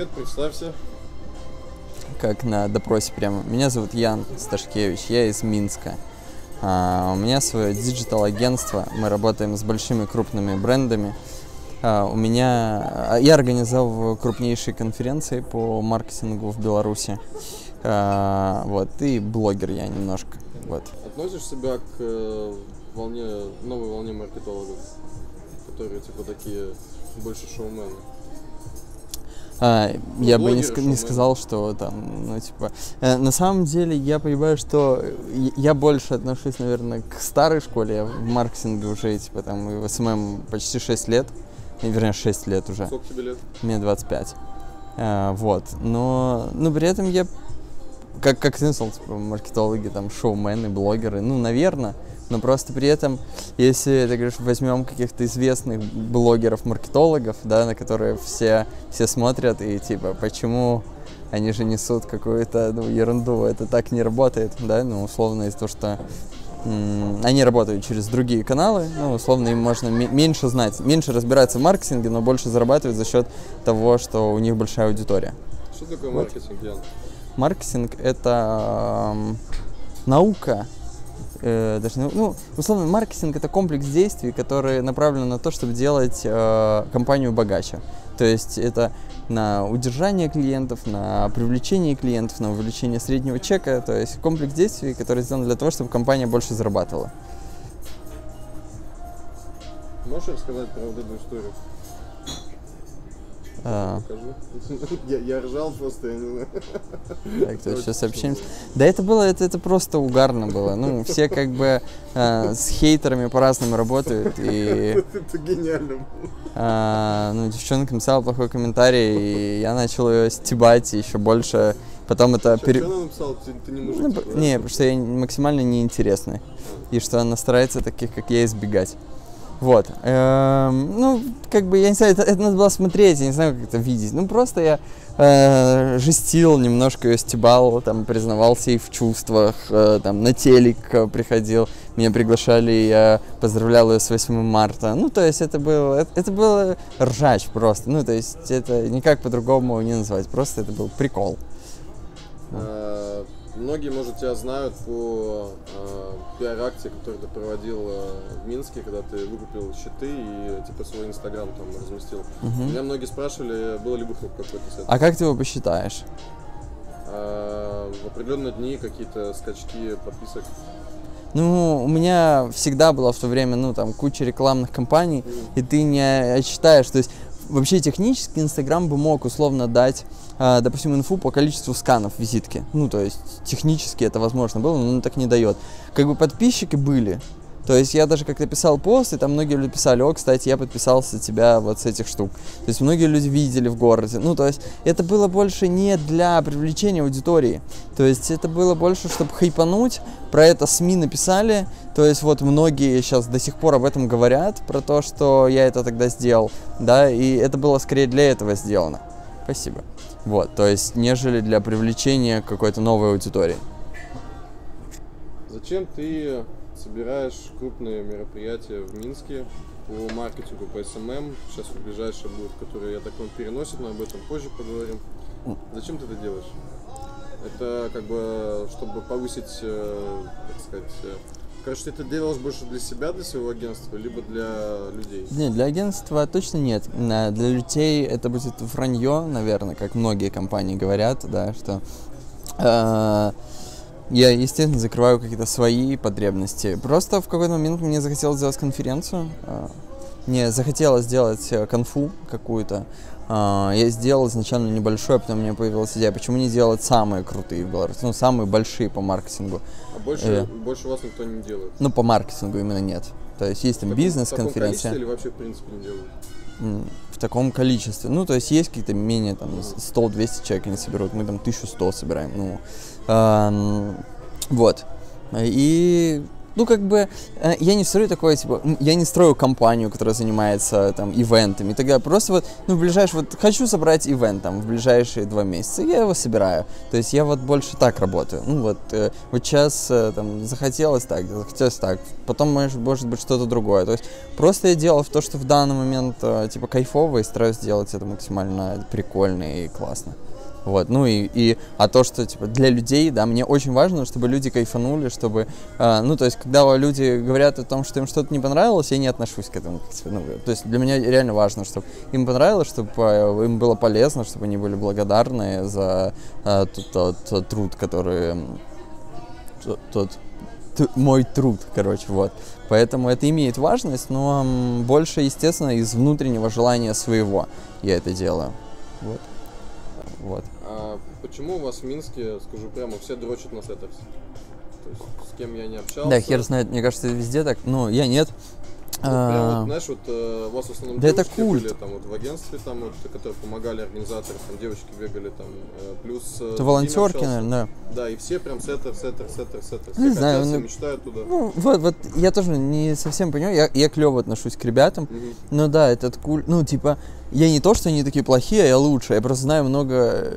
привет, представься. Как на допросе прямо. Меня зовут Ян Сташкевич, я из Минска. А, у меня свое digital-агентство, мы работаем с большими крупными брендами. А, у меня... а, Я организовываю крупнейшие конференции по маркетингу в Беларуси. А, вот, и блогер я немножко. Вот. Относишь себя к э, волне, новой волне маркетологов, которые типа такие больше шоумены? А, я бы не, ска- не сказал, что там, ну, типа... э, на самом деле, я понимаю, что я- я больше отношусь, наверное, к старой школе. Я в маркетинге уже, типа, там, в SMM почти 6 лет. Вернее, 6 лет уже. Сколько тебе лет? Мне 25. А, вот. Но, но при этом я, как, как ты сказал, типа, маркетологи, там, шоумены, блогеры, ну, наверное, но просто при этом, если, ты говоришь, возьмем каких-то известных блогеров-маркетологов, да, на которые все, все смотрят, и типа, почему они же несут какую-то ну, ерунду, это так не работает, да, ну, условно, из-за того, что они работают через другие каналы, ну, условно, им можно ме- меньше знать, меньше разбираться в маркетинге, но больше зарабатывать за счет того, что у них большая аудитория. Что такое Вот. маркетинг, Ян? Маркетинг это эм, наука, э, даже, ну, условно, маркетинг это комплекс действий, который направлен на то, чтобы делать э, компанию богаче. То есть это на удержание клиентов, на привлечение клиентов, на увеличение среднего чека, то есть комплекс действий, который сделан для того, чтобы компания больше зарабатывала. Можешь рассказать про вот эту историю? А. Я, я ржал просто, я не знаю. Так, то сейчас общаемся. Да это было, это, это просто угарно было. Ну, все как бы э, с хейтерами по-разному работают, и Это гениально. а, ну, девчонка написала плохой комментарий, и я начал ее стебать еще больше. Потом это... Что пере- она написала? Ты, ты не мужик, Ну, типа, не, потому что я максимально неинтересный. И что она старается таких, как я, избегать. Вот. Эм, ну, как бы, я не знаю, это, это надо было смотреть, я не знаю, как это видеть. Ну, просто я э, жестил, немножко ее стебал, там, признавался ей в чувствах, э, там, на телек э, приходил, меня приглашали, я поздравлял ее с 8 марта. Ну, то есть это было, это, это было ржач просто. Ну, то есть это никак по-другому не назвать, просто это был прикол. Многие, может, тебя знают по а, пиар-акции, которую ты проводил а, в Минске, когда ты выкупил щиты и типа свой инстаграм там разместил. Мгм. Меня многие спрашивали, был ли выхлоп какой-то с этого. А как ты его посчитаешь? А, в определенные дни какие-то скачки подписок. Ну, у меня всегда была в то время, ну, там, куча рекламных кампаний, и ты не считаешь, то есть вообще технически Инстаграм бы мог условно дать, а, допустим, инфу по количеству сканов визитки. Ну, то есть технически это возможно было, но он так не дает. Как бы подписчики были. То есть я даже как-то писал пост, и там многие люди писали, о, кстати, я подписался тебя вот с этих штук. То есть многие люди видели в городе. Ну, то есть это было больше не для привлечения аудитории. То есть это было больше, чтобы хайпануть. Про это СМИ написали. То есть вот многие сейчас до сих пор об этом говорят, про то, что я это тогда сделал. Да, и это было скорее для этого сделано. Спасибо. Вот, то есть нежели для привлечения какой-то новой аудитории. Зачем ты собираешь крупные мероприятия в Минске по маркетингу, по SMM? Сейчас вот ближайшее будет, которое, я так понимаю, переносит, но об этом позже поговорим. Зачем ты это делаешь? Это как бы, чтобы повысить, э, так сказать, э, короче, ты это делаешь больше для себя, для своего агентства, либо для людей? Нет, для агентства точно нет. Для людей это будет вранье, наверное, как многие компании говорят, да, что э, я, естественно, закрываю какие-то свои потребности. Просто в какой-то момент мне захотелось сделать конференцию. э, мне захотелось сделать э, конфу какую-то. А, Я сделал изначально небольшой, а потом у меня появилась идея, почему не делать самые крутые в Беларуси, ну, самые большие по маркетингу. А больше, Э. больше вас никто не делает? Ну, по маркетингу именно нет. То есть есть там бизнес-конференция. или вообще в принципе не делают? Таком количестве. Ну, то есть есть какие-то менее там 100-200 человек они соберут, мы там 1100 собираем. Ну, ам, вот. И ну, как бы, э, я не строю такое, типа, я не строю компанию, которая занимается, там, ивентами далее. Просто вот, ну, в ближайшие, вот, хочу собрать ивент, там, в ближайшие два месяца, я его собираю. То есть я вот больше так работаю. Ну, вот, э, вот сейчас, э, там, захотелось так, захотелось так. Потом, может, быть, что-то другое. То есть просто я делал то, что в данный момент, типа, кайфово, и стараюсь сделать это максимально прикольно и классно. Вот, ну и, и, а то, что, типа, для людей, да, мне очень важно, чтобы люди кайфанули, чтобы, э, ну, то есть, когда люди говорят о том, что им что-то не понравилось, я не отношусь к этому, ну, то есть, для меня реально важно, чтобы им понравилось, чтобы э, им было полезно, чтобы они были благодарны за э, тот, тот, тот труд, который, тот, тот мой труд, короче, вот. Поэтому это имеет важность, но больше, естественно, из внутреннего желания своего я это делаю. Вот. Вот. А почему у вас в Минске, скажу прямо, все дрочат на сеттерс? То есть с кем я не общался. Да, хер знает, мне кажется, везде так. Ну, я нет. Вот прям А, вот, знаешь, вот э, у вас в основном Да это культ. были там вот в агентстве, там вот, которые помогали организаторам, там девочки бегали там, э, плюс... э, Это волонтерки, общался. наверное, да. Да, и все прям сеттер, сеттер, сеттер, сеттер. Все Не знаю, ну- мечтают туда. Ну, вот, вот, я тоже не совсем понимаю, я, я клево отношусь к ребятам, Мгм. но да, этот куль, ну, типа, я не то, что они такие плохие, а я лучше, я просто знаю много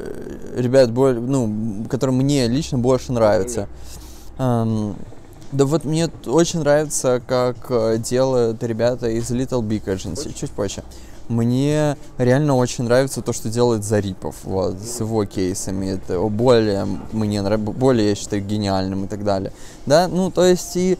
ребят, ну, которым мне лично больше нравятся. Ам, да вот мне очень нравится, как э, делают ребята из Little Big Agency, чуть позже. Мне реально очень нравится то, что делает Зарипов, вот, с его кейсами. Это более мне нравится, более, я считаю, гениальным и так далее. Да, ну, то есть и...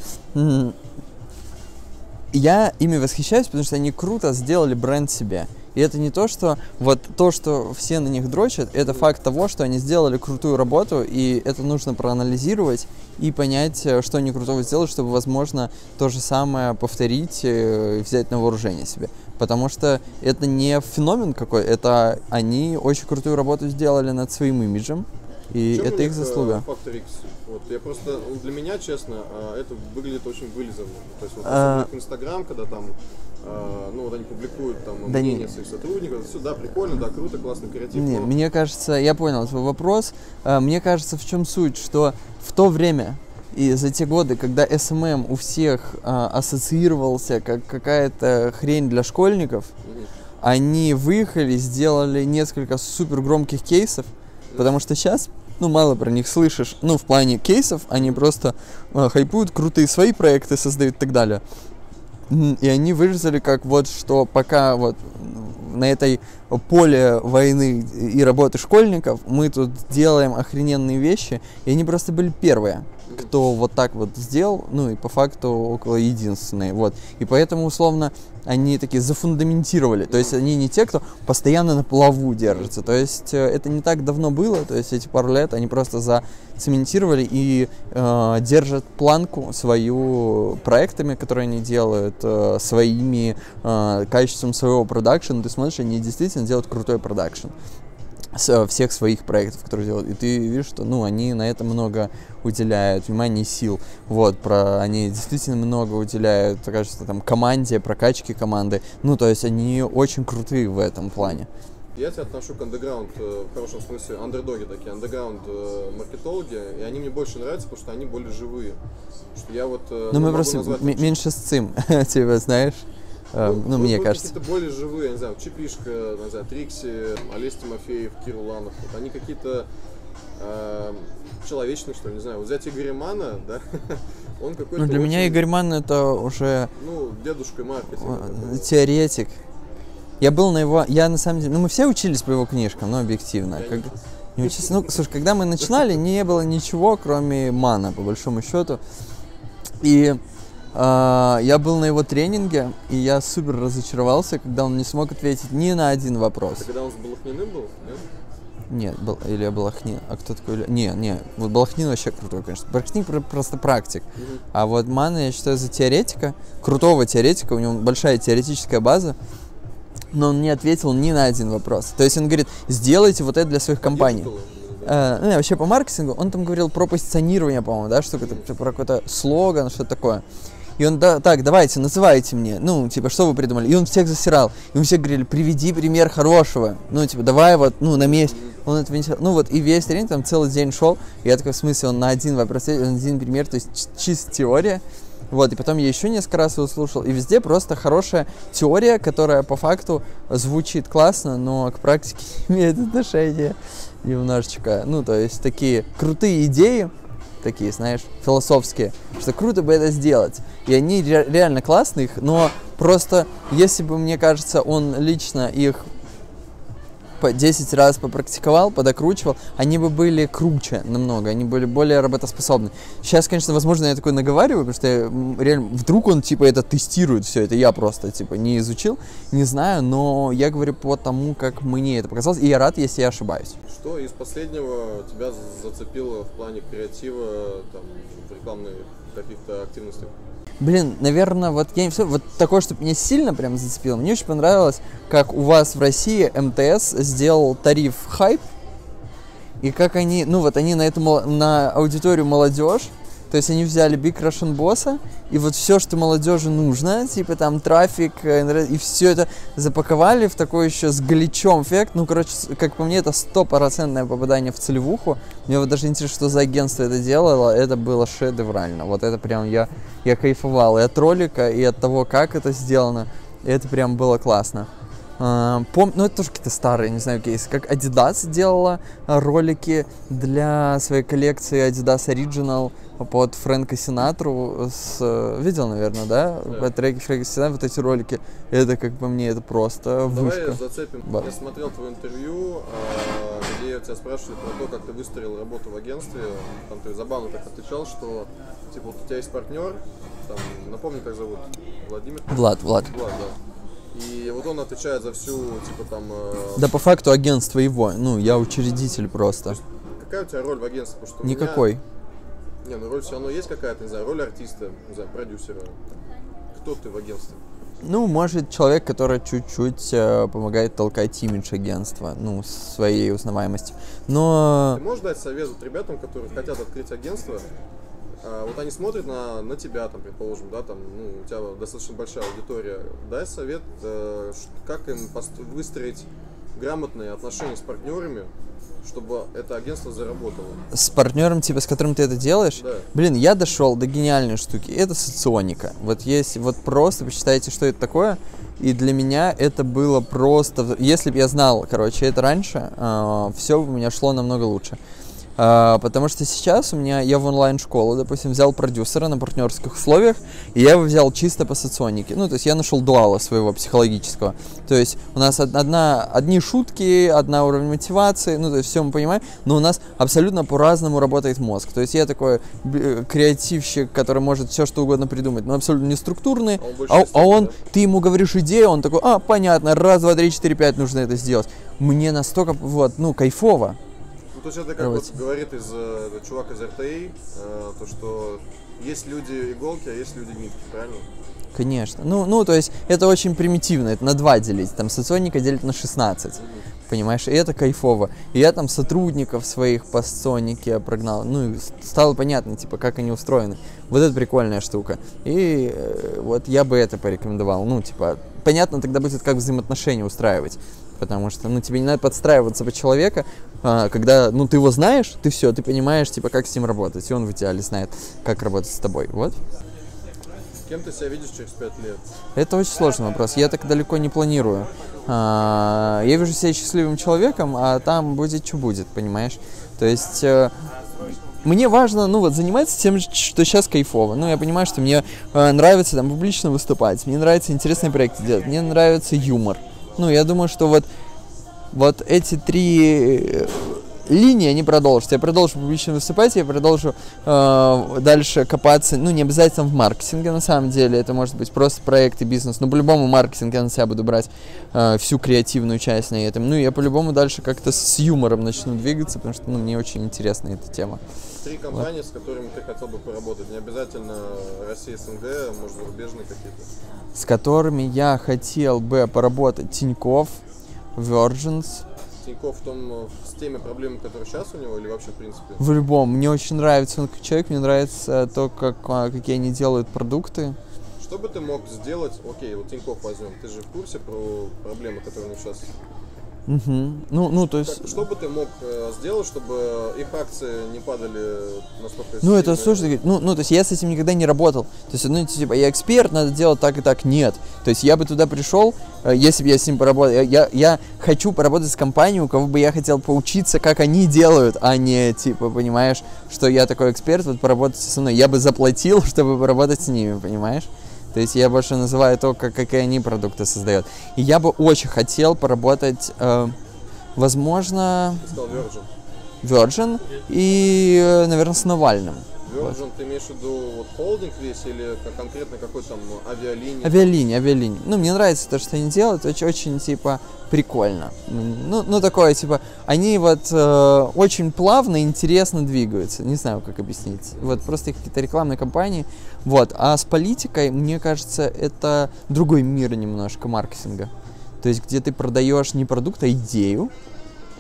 я ими восхищаюсь, потому что они круто сделали бренд себе. И это не то, что вот то, что все на них дрочат, это факт того, что они сделали крутую работу, и это нужно проанализировать и понять, э, что они крутого сделали, чтобы, возможно, то же самое повторить э, и взять на вооружение себе. Потому что это не феномен какой, это они очень крутую работу сделали над своим имиджем, и у это их э, заслуга. Фактор X. Вот я просто, ну, для меня, честно, а, это выглядит очень вылизанно. То есть вот А. Инстаграм, когда там, ну вот они публикуют там Да мнение не. своих сотрудников, все, да, прикольно, да, круто, классный креатив. Не, но- мне кажется, я понял твой вопрос. А, Мне кажется, в чем суть, что в то время и за те годы, когда SMM у всех а, ассоциировался как какая-то хрень для школьников, Мгм. они выехали, сделали несколько супер громких кейсов, потому что сейчас, ну, мало про них слышишь, ну, в плане кейсов, они просто а, хайпуют, крутые свои проекты создают и так далее. И они вырезали как вот, что пока вот на этой поле войны и работы школьников мы тут делаем охрененные вещи, и они просто были первые кто вот так вот сделал, ну и по факту около единственные, вот. И поэтому, условно, они такие зафундаментировали, то есть они не те, кто постоянно на плаву держится, то есть э, это не так давно было, то есть эти пару лет они просто зацементировали и э, держат планку свою проектами, которые они делают, э, своими э, качеством своего продакшена, ты смотришь, они действительно делают крутой продакшн с э, всех своих проектов, которые делают. И ты видишь, что ну, они на это много уделяют внимания и сил. Вот, про они действительно много уделяют, кажется, там, команде, прокачке команды. Ну, то есть они очень крутые в этом плане. Я тебя отношу к андеграунд, э, в хорошем смысле, андердоги такие, андеграунд э, маркетологи, и они мне больше нравятся, потому что они более живые. Что я вот... Ну, мы просто назвать м- лучше- меньше сцим, типа, знаешь. Э, Ну, вот- мне кажется. какие-то более живые, не знаю, Чипишка, не знаю, Трикси, Олесь Тимофеев, Кир Уланов. Вот они какие-то э, человечные, что ли, не знаю. Вот взять Игоря Мана, да, он какой-то Ну, для меня очень, Игорь Ман это уже Ну, дедушка маркетинга. э, теоретик. Я был на его... Я на самом деле... Ну, мы все учились по его книжкам, но объективно. Я Как- не учился. Ну, слушай, когда мы начинали, не было ничего, кроме мана, по большому счету. И я был на его тренинге, и я супер разочаровался, когда он не смог ответить ни на один вопрос. Это когда он с Балахниным был, нет? Нет, был, или Балахнин. А кто такой? Илья? Не, не. Вот Балахнин вообще крутой, конечно. Балахнин про- просто практик. Мгм. А вот Мана, я считаю, за теоретика, крутого теоретика, у него большая теоретическая база, но он не ответил ни на один вопрос. То есть он говорит, сделайте вот это для своих компаний. Э, ну, не, вообще по маркетингу, он там говорил про позиционирование, по-моему, да, что то про какой-то слоган, что-то такое. И он, да, так, давайте, называйте мне, ну, типа, что вы придумали? И он всех засирал. И мы все говорили, приведи пример хорошего. Ну, типа, давай вот, ну, на месте. Он этого не. Ну, вот, и весь тренинг там целый день шел. И я такой, в смысле, он на один вопрос, на один пример, то есть чисто теория. Вот, и потом я еще несколько раз его слушал, и везде просто хорошая теория, которая по факту звучит классно, но к практике не имеет отношения немножечко. Ну, то есть такие крутые идеи, такие, знаешь, философские, что круто бы это сделать. И они ре- реально классные, но просто если бы, мне кажется, он лично их по 10 раз попрактиковал, подокручивал, они бы были круче намного, они были более работоспособны. Сейчас, конечно, возможно, я такой наговариваю, потому что я, реально, вдруг он, типа, это тестирует все это, я просто, типа, не изучил, не знаю, но я говорю по тому, как мне это показалось, и я рад, если я ошибаюсь. Что из последнего тебя зацепило в плане креатива, там, в рекламных каких-то активностях? Блин, наверное, вот я не все, вот такое, чтобы меня сильно прям зацепило. Мне очень понравилось, как у вас в России МТС сделал тариф хайп, и как они, ну вот они на эту на аудиторию молодежь, то есть они взяли Big Russian Boss, и вот все, что молодежи нужно, типа там трафик, э, и все это запаковали в такой еще с гличом эффект. Ну, короче, как по мне, это стопроцентное попадание в целевуху. Мне вот даже интересно, что за агентство это делало. Это было шедеврально. Вот это прям я, я кайфовал и от ролика, и от того, как это сделано. И это прям было классно. А, Пом... Ну, это тоже какие-то старые, не знаю, кейсы. Как Adidas делала а, ролики для своей коллекции Adidas Original под Фрэнка Синатру. С... Видел, наверное, да? Да. По треке Фрэнка Синатру, вот эти ролики. Это, как по мне, это просто Давай вышка. зацепим. Да. Я смотрел твое интервью, а, где тебя спрашивали про то, как ты выстроил работу в агентстве. Там ты забавно так отвечал, что типа вот у тебя есть партнер, там, напомни, как зовут, Владимир? Влад, Влад. Влад, да. И вот он отвечает за всю, типа там, э, Да по факту агентство его. Ну, я учредитель просто. какая у тебя роль в агентстве? Потому что у меня- Никакой. Не, ну роль все равно есть какая-то, не знаю, роль артиста, не знаю, продюсера. Кто ты в агентстве? Ну, может, человек, который чуть-чуть э, помогает толкать имидж агентства, ну, своей узнаваемости. Но Ты можешь дать совет вот ребятам, которые хотят открыть агентство? А, вот они смотрят на, на тебя, там, предположим, да, там, ну, у тебя достаточно большая аудитория. Дай совет, э, как им выстроить грамотные отношения с партнерами, чтобы это агентство заработало. с партнером, типа, с которым ты это делаешь, Да. блин, я дошел до гениальной штуки. Это соционика. Вот есть, вот просто почитайте, что это такое. И для меня это было просто... Если бы я знал, короче, это раньше, все у меня шло намного лучше. А, потому что сейчас у меня, я в онлайн-школу, допустим, взял продюсера на партнерских условиях, и я его взял чисто по соционике. Ну, то есть я нашел дуала своего психологического. То есть у нас од- одна, одни шутки, одна уровень мотивации, ну, то есть все мы понимаем, но у нас абсолютно по-разному работает мозг. То есть я такой б- креативщик, который может все что угодно придумать, но абсолютно не структурный, А а, а он, да? ты ему говоришь идею, он такой, а, понятно, раз, два, три, четыре, пять нужно это сделать. Мне настолько, вот, ну, кайфово. То есть это как Давайте. вот говорит из, э, чувак из РТИ, э, то, что есть люди иголки, а есть люди нитки, правильно? Конечно. Ну, ну, то есть это очень примитивно, это на 2 делить. Там соционика делит на 16. Понимаешь, и это кайфово. И я там сотрудников своих по соционике прогнал. Ну, и стало понятно, типа, как они устроены. Вот это прикольная штука. И э, вот я бы это порекомендовал. Ну, типа, понятно тогда будет, как взаимоотношения устраивать. Потому что, ну, тебе не надо подстраиваться под человека, а, когда, ну, ты его знаешь, ты все, ты понимаешь, типа, как с ним работать. И он в идеале знает, как работать с тобой. Вот. Кем ты себя видишь через пять лет? Это очень сложный вопрос. Я так далеко не планирую. А, Я вижу себя счастливым человеком, а там будет, что будет, понимаешь? То есть э, мне важно, ну вот, заниматься тем, что сейчас кайфово. Ну, я понимаю, что мне э, нравится там публично выступать, мне нравится интересные проекты делать, мне нравится юмор. Ну, я думаю, что вот, вот эти три линии, они продолжатся. Я продолжу публично выступать, я продолжу э, дальше копаться, ну, не обязательно в маркетинге, на самом деле, это может быть просто проект и бизнес, но по-любому маркетинг я на себя буду брать э, всю креативную часть на этом. Ну, я по-любому дальше как-то с юмором начну двигаться, потому что, ну, мне очень интересна эта тема. Три компании, с которыми ты хотел бы поработать. Не обязательно Россия, СНГ, может, зарубежные какие-то. с которыми я хотел бы поработать Тиньков, Virgins, Тинькофф в том, с теми проблемами, которые сейчас у него, или вообще в принципе? в любом. Мне очень нравится он как человек, мне нравится то, как, а, какие они делают продукты. Что бы ты мог сделать, окей, вот Тинькофф возьмем, ты же в курсе про проблемы, которые у них сейчас Мгм. Ну, ну, то есть... Как- что бы ты мог э, сделать, чтобы их акции не падали настолько Ну, это, слушай, ну, ну, то есть я с этим никогда не работал. То есть, ну, типа, я эксперт, надо делать так и так. Нет. То есть я бы туда пришел, э, если бы я с ним поработал. Я, я, я хочу поработать с компанией, у кого бы я хотел поучиться, как они делают, а не, типа, понимаешь, что я такой эксперт, вот поработайте со мной. Я бы заплатил, чтобы поработать с ними, понимаешь? То есть я больше называю то, как, какие они продукты создают. И я бы очень хотел поработать, э, возможно, Virgin. Virgin и, наверное, с Навальным. Virgin, ты имеешь в виду вот холдинг весь или конкретно какой там авиалиния? Авиалинии, авиалинии. Ну, мне нравится то, что они делают, очень, очень типа, прикольно. Ну, ну, такое, типа, они вот э, очень плавно, интересно двигаются. Не знаю, как объяснить. Вот просто их какие-то рекламные кампании. Вот. А с политикой, мне кажется, это другой мир немножко маркетинга. То есть, где ты продаешь не продукт, а идею.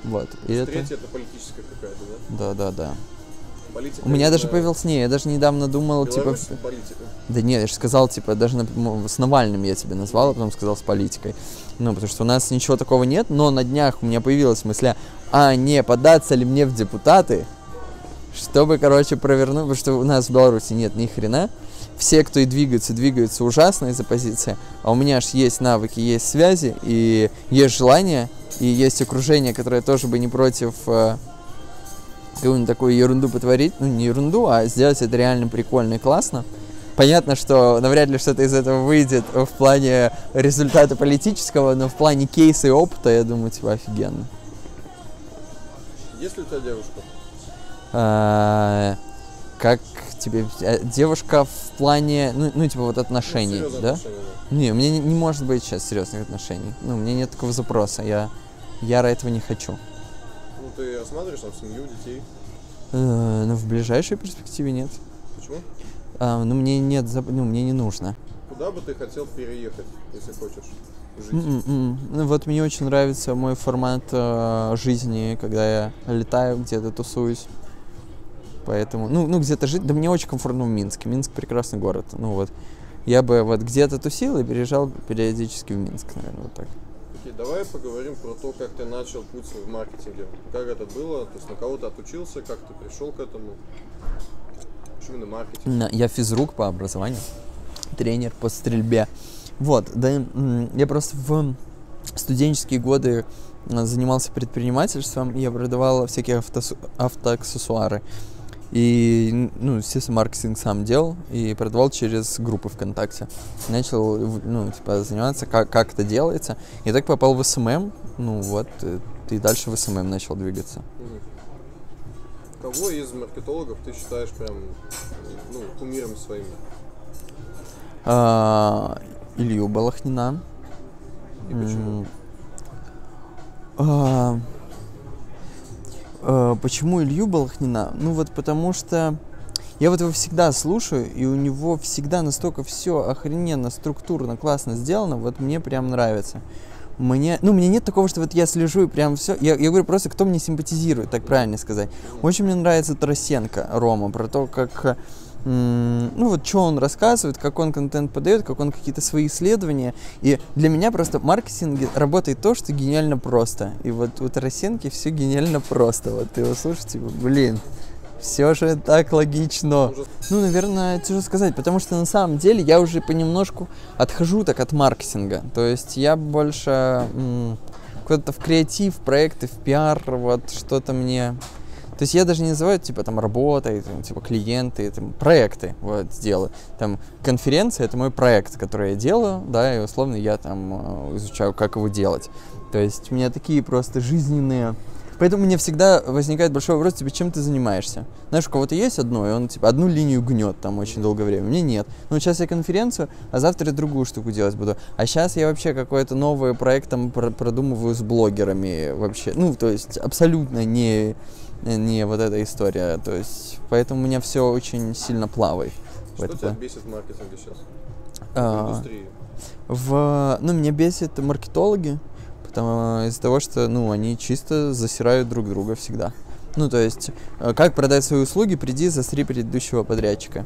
Вот. И это... Третья это политическая какая-то, да? Да, да, да. Политика У меня даже появился, не, я даже недавно думал, типа, политика. да нет, я же сказал, типа, даже на- м, с Навальным я тебе назвал, а потом сказал с политикой. Ну, потому что у нас ничего такого нет, но на днях у меня появилась мысля, а не податься ли мне в депутаты, чтобы, короче, провернуть, потому что у нас в Беларуси нет ни хрена. Все, кто и двигается, двигаются ужасно из оппозиции, а у меня аж есть навыки, есть связи, и есть желание, и есть окружение, которое тоже бы не против э, какую-нибудь такую ерунду потворить, ну не ерунду, а сделать это реально прикольно и классно. Понятно, что навряд ли что-то из этого выйдет в плане результата политического, но в плане кейса и опыта, я думаю, типа офигенно. Есть ли у тебя девушка? А, Как тебе э, девушка в плане, ну, ну типа вот отношений, Ну, да? отношения, да. Не, у меня не, не может быть сейчас серьезных отношений. Ну, у меня нет такого запроса. Я яро этого не хочу. Ты рассматриваешь там семью, детей? Э, Ну, в ближайшей перспективе нет. Почему? А, ну, мне нет, ну, мне не нужно. Куда бы ты хотел переехать, если хочешь жить? М-м-м. Ну, вот мне очень нравится мой формат э, жизни, когда я летаю, где-то тусуюсь. Поэтому, ну, ну где-то жить, да мне очень комфортно в Минске. Минск прекрасный город. Ну вот, я бы вот где-то тусил и переезжал периодически в Минск, наверное, вот так. Окей, давай поговорим про то, как ты начал путь в маркетинге. Как это было? То есть на кого ты отучился, как ты пришел к этому? Почему именно маркетинг? Я физрук по образованию, тренер по стрельбе. Вот, да, я просто в студенческие годы э, занимался предпринимательством, я продавал всякие автосу- автоаксессуары. И, ну, естественно, маркетинг сам делал и продавал через группы ВКонтакте. Начал, ну, типа, заниматься, как, как это делается. И так попал в SMM, ну, вот, э, и дальше в SMM начал двигаться. Кого из маркетологов ты считаешь прям ну, кумиром своим? А, Илью Балахнина. И почему? А, Почему Илью Балахнина? Ну вот потому что я вот его всегда слушаю, и у него всегда настолько все охрененно, структурно, классно сделано, вот мне прям нравится. Мне, ну, мне нет такого, что вот я слежу и прям все. Я, я говорю просто, кто мне симпатизирует, так правильно сказать. Очень мне нравится Тарасенко Рома, про то, как ну вот что он рассказывает, как он контент подает, как он какие-то свои исследования. И для меня просто в маркетинге работает то, что гениально просто. И вот у Тарасенки все гениально просто. Вот ты его слушаешь, типа, блин, все же так логично. Ну, наверное, тяжело сказать, потому что на самом деле я уже понемножку отхожу так от маркетинга. То есть я больше куда-то в креатив, проекты, в пиар, вот что-то мне... То есть я даже не называю, типа, там, работой, там, типа, клиенты, там, проекты, вот, делаю. Там, конференция — это мой проект, который я делаю, да, и, условно, я там э, изучаю, как его делать. То есть у меня такие просто жизненные... Поэтому меня всегда возникает большой вопрос, типа, чем ты занимаешься? Знаешь, у кого-то есть одно, и он, типа, одну линию гнет там очень долгое время. Мне нет. Ну, сейчас я конференцию, а завтра я другую штуку делать буду. А сейчас я вообще какой-то новый проект там про- продумываю с блогерами вообще. Ну, то есть абсолютно не, не вот эта история. То есть, поэтому у меня все очень сильно плавает. в Что тебя плане. бесит в маркетинге сейчас? В А, индустрии. в, ну, меня бесит маркетологи, потому из-за того, что, ну, они чисто засирают друг друга всегда. Ну, то есть, э, как продать свои услуги, приди, засри предыдущего подрядчика.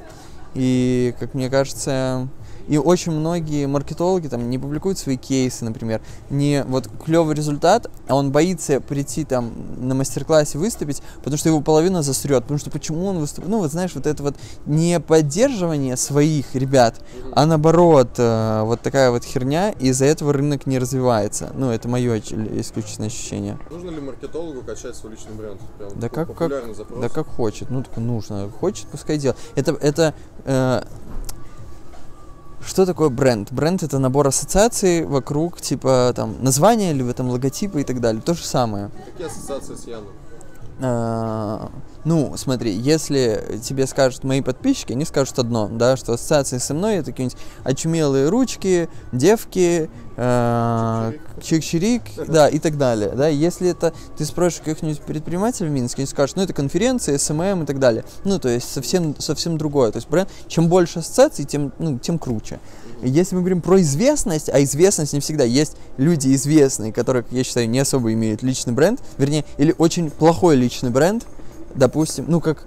И, как мне кажется, И очень многие маркетологи там не публикуют свои кейсы, например. Не вот клевый результат, а он боится прийти там на мастер-классе выступить, потому что его половина засрет. Потому что почему он выступает? Ну, вот знаешь, вот это вот не поддерживание своих ребят, а наоборот, э, вот такая вот херня, и из-за этого рынок не развивается. Ну, это мое исключительное ощущение. Нужно ли маркетологу качать свой личный бренд? Прям Да как, как, запрос. да как хочет, ну так нужно, хочет, пускай делает. Это, это э, что такое бренд? Бренд это набор ассоциаций вокруг типа там названия или там логотипа и так далее. То же самое. Какие ассоциации с Яном? А, ну, смотри, если тебе скажут мои подписчики, они скажут одно, да, что ассоциации со мной это какие-нибудь очумелые ручки, девки, э, чик-чирик, да, и так далее, да. Если это ты спросишь каких-нибудь предпринимателей в Минске, они скажут, ну, это конференции, СММ и так далее. Ну, то есть совсем, совсем другое. То есть бренд, чем больше ассоциаций, тем, ну, тем круче. Если мы говорим про известность, а известность не всегда, есть люди известные, которые, я считаю, не особо имеют личный бренд, вернее, или очень плохой личный бренд, допустим, ну как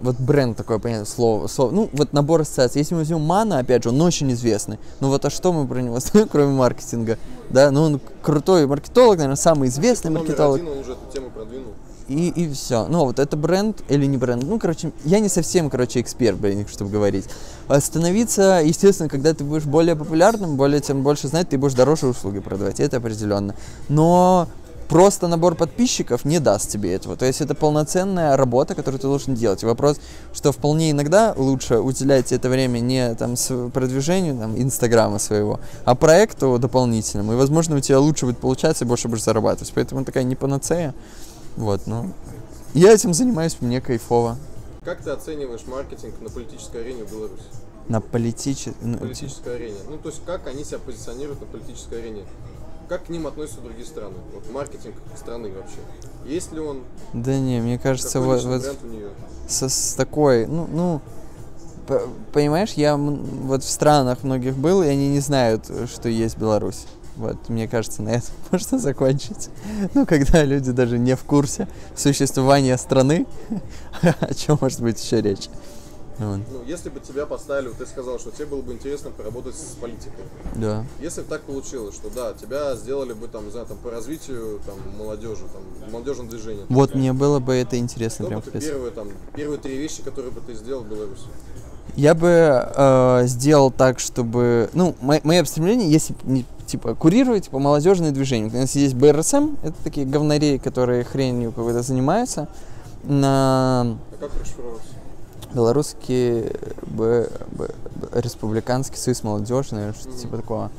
вот бренд такое понятное слово, слово. Ну, вот набор ассоциаций. Если мы возьмем Мана, опять же, он очень известный. Ну вот а что мы про него знаем, кроме маркетинга? Да, ну он крутой маркетолог, наверное, самый известный Номер маркетолог. один, он уже эту тему продвинул. И, и все. Ну, вот это бренд или не бренд. Ну, короче, я не совсем, короче, эксперт, блин, чтобы говорить. Остановиться, естественно, когда ты будешь более популярным, более тем больше знать, ты будешь дороже услуги продавать, это определенно. Но просто набор подписчиков не даст тебе этого. То есть это полноценная работа, которую ты должен делать. И вопрос, что вполне иногда лучше уделять это время не там продвижению там, Инстаграма своего, а проекту дополнительному. И, возможно, у тебя лучше будет получаться и больше будешь зарабатывать. Поэтому такая не панацея. Вот, ну. Я этим занимаюсь, мне кайфово. Как ты оцениваешь маркетинг на политической арене в Беларуси? На политиче... ну, политической арене. Ну, то есть, как они себя позиционируют на политической арене? Как к ним относятся другие страны? Вот маркетинг страны вообще. Есть ли он? Да не, мне кажется, вот, вот у нее? со, с такой, ну, ну, понимаешь, я вот в странах многих был, и они не знают, что есть Беларусь. Вот, мне кажется, на этом можно закончить. Ну, когда люди даже не в курсе существования страны, о чем может быть еще речь. Вот, Ну, если бы тебя поставили, ты сказал, что тебе было бы интересно поработать с политикой. да. Если бы так получилось, что да, тебя сделали бы там, не знаю, там по развитию там молодежи, там молодежным движением. Вот мне было бы это интересно, Что прям бы ты первые там первые три вещи, которые бы ты сделал в Беларуси? Я бы э, сделал так, чтобы... Ну, мои, мои стремления, если не, типа, курировать типа, молодежные движения. У нас есть БРСМ, это такие говнари, которые хренью какой-то занимаются. На А как расшифровываться? белорусский Б, Б- Б- республиканский союз молодежи, наверное, что-то Мгм. типа такого.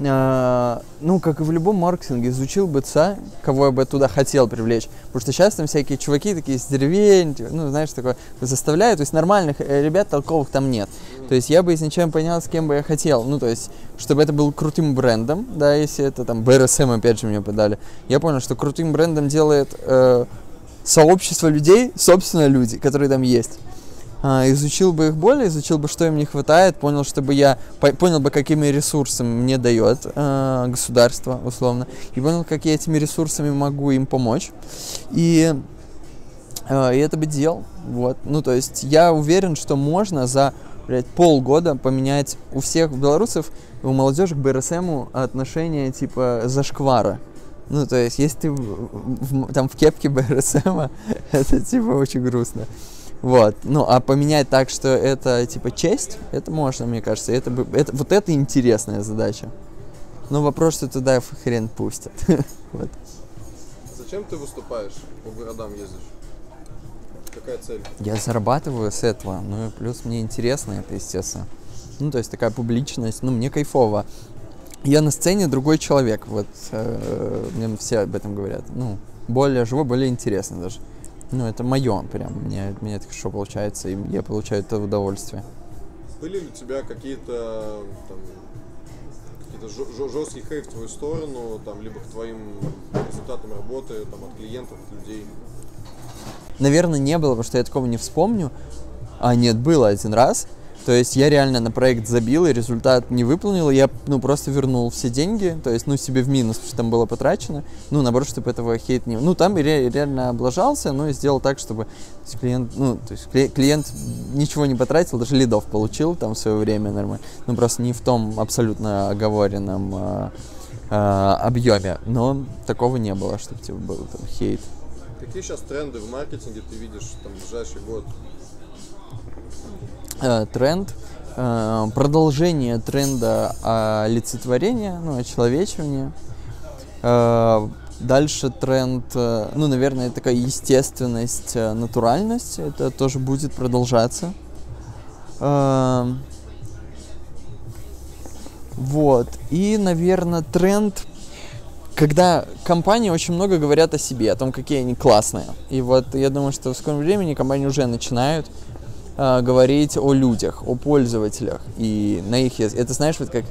А, ну, как и в любом маркетинге, изучил бы ца, кого я бы туда хотел привлечь. Потому что сейчас там всякие чуваки такие с деревень, типа, ну, знаешь, такое заставляют. То есть нормальных э, ребят толковых там нет. То есть я бы изначально понял, с кем бы я хотел. Ну, то есть, чтобы это был крутым брендом, да, если это там БРСМ, опять же, мне подали. Я понял, что крутым брендом делает э, сообщество людей, собственно, люди, которые там есть. А, изучил бы их более, изучил бы, что им не хватает, понял, чтобы я по- понял бы, какими ресурсами мне дает э, государство, условно, и понял, как я этими ресурсами могу им помочь. И, э, и это бы делал. Вот. Ну, то есть я уверен, что можно за блядь, полгода поменять у всех белорусов, у молодежи к БРСМу отношение типа зашквара. Ну, то есть, если ты в- в- там в кепке БРСМа, это типа очень грустно. Вот. Ну, а поменять так, что это типа честь, это можно, мне кажется. Это, бы, это вот это интересная задача. Но вопрос, что туда хрен пустят. Вот. Зачем ты выступаешь, по городам ездишь? Какая цель? Я зарабатываю с этого, ну и плюс мне интересно это, естественно. Ну, то есть такая публичность, ну, мне кайфово. Я на сцене другой человек, вот э, мне все об этом говорят. Ну, более живой, более интересно даже. Ну, это мое прям, мне, мне это хорошо получается, и я получаю это удовольствие. Были ли у тебя какие-то там какие-то жесткий хейт в твою сторону, там, либо к твоим результатам работы, там, от клиентов, от людей? Наверное, не было, потому что я такого не вспомню. А нет, было один раз. То есть я реально на проект забил, и результат не выполнил, я, ну, просто вернул все деньги, то есть, ну, себе в минус, что там было потрачено. Ну, наоборот, чтобы этого хейт не... Ну, там ре- реально облажался, но и сделал так, чтобы клиент, ну, то есть клиент ничего не потратил, даже лидов получил там в свое время нормально. Ну, просто не в том абсолютно оговоренном э, э, объеме. Но такого не было, чтобы типа был там хейт. Какие сейчас тренды в маркетинге ты видишь там в ближайший год? Э, тренд, э, продолжение тренда олицетворения, ну, очеловечивания. Э, дальше тренд, ну, наверное, такая естественность, натуральность, это тоже будет продолжаться. Вот. И, наверное, тренд, когда компании очень много говорят о себе, о том, какие они классные. И вот я думаю, что в скором времени компании уже начинают э, говорить о людях, о пользователях. И на их языке. Это знаешь, вот как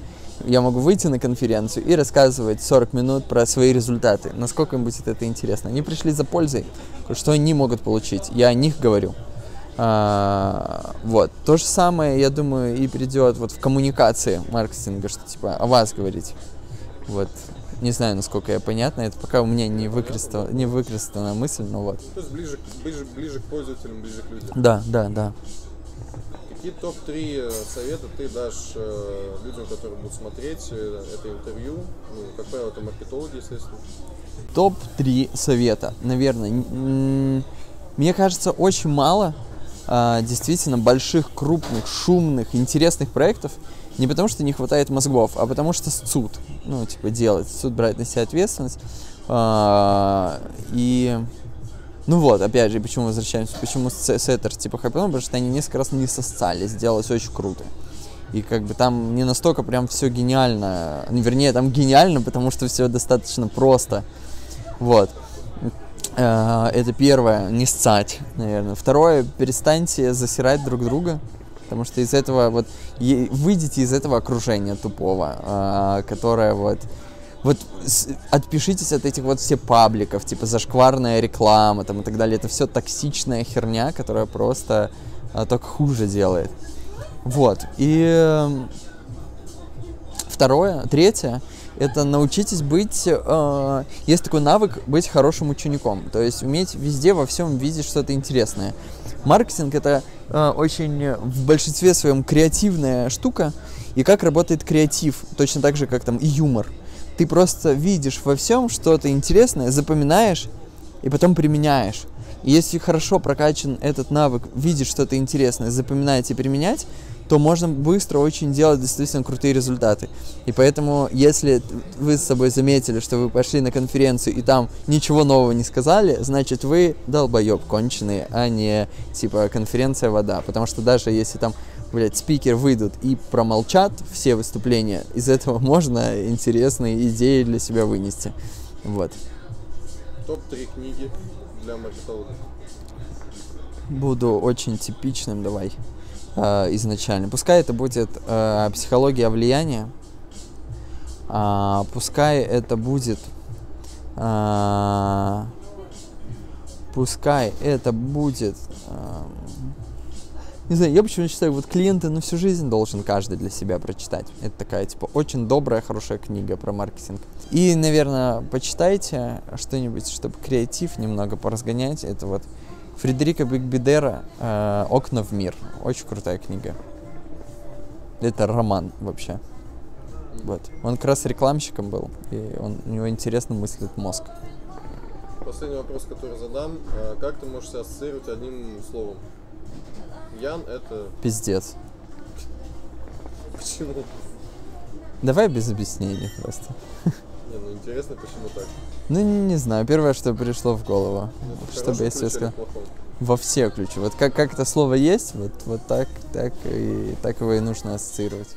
я могу выйти на конференцию и рассказывать 40 минут про свои результаты. Насколько им будет это интересно. Они пришли за пользой. Что они могут получить? Я о них говорю. А, вот. То же самое, я думаю, и придет вот в коммуникации маркетинга, что типа о вас говорить. Вот. Не знаю, насколько я понятно, это пока у меня не выкрестована, не выкрестована мысль, но вот. То есть ближе, ближе, ближе к пользователям, ближе к людям. Да, да, да. Какие топ-3 совета ты дашь э, людям, которые будут смотреть э, это интервью? Ну, как правило, это маркетологи, естественно. Топ-3 совета, наверное. Мне кажется, очень мало а, действительно больших, крупных, шумных, интересных проектов. Не потому, что не хватает мозгов, а потому что суд, ну, типа, делать. Суд брать на себя ответственность. А, И, ну вот, опять же, почему возвращаемся, почему Сеттер, типа, хайпанул, потому что они несколько раз не сосцали, сделалось очень круто. И как бы там не настолько прям все гениально. Ну, вернее, там гениально, потому что все достаточно просто. Вот. Э, Это первое, не ссать, наверное. Второе, перестаньте засирать друг друга. Потому что из этого вот выйдите из этого окружения тупого, а, которое вот вот отпишитесь от этих вот всех пабликов, типа зашкварная реклама там и так далее. Это все токсичная херня, которая просто а, только хуже делает. Вот. И эм, второе, третье, это научитесь быть, э, есть такой навык быть хорошим учеником, то есть уметь везде во всем видеть что-то интересное. Маркетинг это очень э, в большинстве своем креативная штука, и как работает креатив, точно так же, как там и юмор. Ты просто видишь во всем что-то интересное, запоминаешь и потом применяешь. И если хорошо прокачан этот навык, видеть что-то интересное, запоминать и применять, то можно быстро очень делать действительно крутые результаты. И поэтому, если вы с собой заметили, что вы пошли на конференцию и там ничего нового не сказали, значит вы долбоеб конченый, а не типа конференция вода. Потому что даже если там, блядь, спикер выйдут и промолчат все выступления, из этого можно интересные идеи для себя вынести. Вот. Топ-3 книги для маркетологов. Буду очень типичным, давай, э, изначально. Пускай это будет э, психология влияния. А, пускай это будет... а, пускай это будет... ам, не знаю, я почему считаю, вот клиенты на всю жизнь должен каждый для себя прочитать. Это такая, типа, очень добрая, хорошая книга про маркетинг. И, наверное, почитайте что-нибудь, чтобы креатив немного поразгонять. Это вот Фредерика Бигбидера э, «Окна в мир». Очень крутая книга. Это роман вообще. Вот. Он как раз рекламщиком был, и он, у него интересно мыслит мозг. Последний вопрос, который задам. А, Как ты можешь себя ассоциировать одним словом? Ян это Пиздец. почему? Давай без объяснений просто. Не, ну интересно, почему так. Ну, не, не знаю, первое, что пришло в голову. Ну, это в Чтобы я себе сказал. Во все ключи. Вот как, как это слово есть, вот, вот так, так, и, так его и нужно ассоциировать.